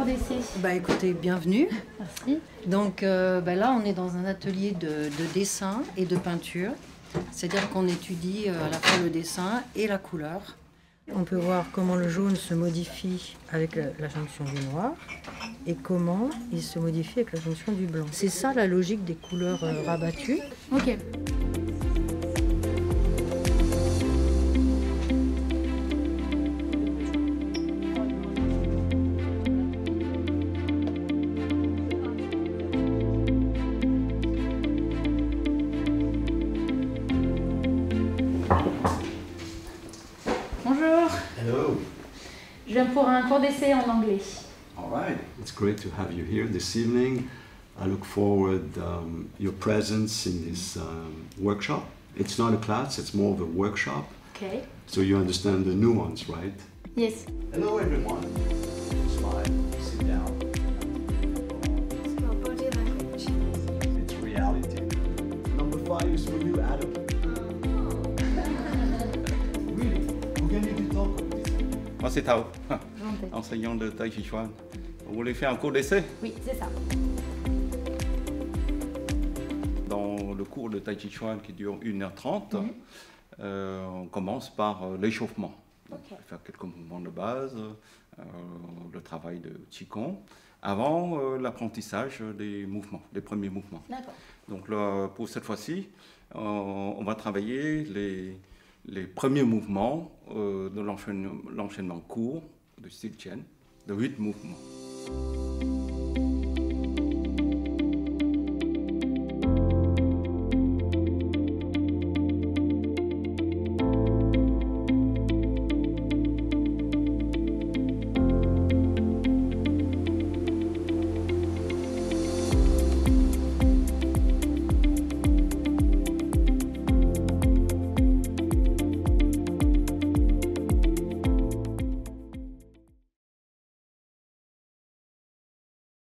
ici Bah écoutez, bienvenue. Merci. Donc euh, bah là, on est dans un atelier de, de dessin et de peinture. C'est-à-dire qu'on étudie euh, à la fois le dessin et la couleur. On peut voir comment le jaune se modifie avec la, la jonction du noir et comment il se modifie avec la jonction du blanc. C'est ça la logique des couleurs euh, rabattues. Ok. Hello. je viens pour un cours d'essai en anglais. All right. It's great to have you here this evening. I look forward um, your presence in this um, workshop. It's not a class; it's more of a workshop. Ok. So you understand the nuance, right? Yes. Hello, everyone. Smile. Sit down. It's reality. Number five is for you, Adam. C'est Tao, enseignant de Tai Chi Chuan. Vous voulez faire un cours d'essai? Oui, c'est ça. Dans le cours de Tai Chi Chuan qui dure 1h30, Mhm. euh, on commence par euh, l'échauffement. Donc, Ok. On va faire quelques mouvements de base, euh, le travail de Qigong, avant euh, l'apprentissage des mouvements, des premiers mouvements. D'accord. Donc là, pour cette fois-ci, on va travailler les, les premiers mouvements euh, de l'enchaînement court de style Chen, de 8 mouvements.